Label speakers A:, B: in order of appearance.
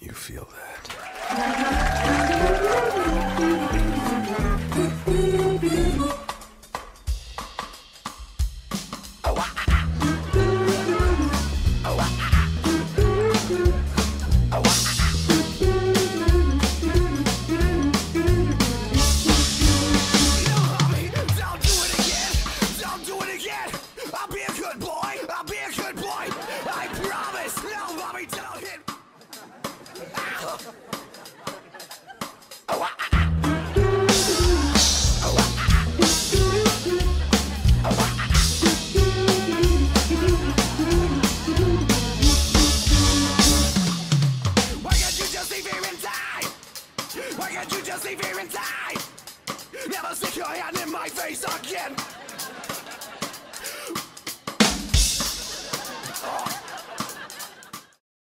A: You feel that?
B: Why can't you just leave here and die? Never stick your hand in my face again.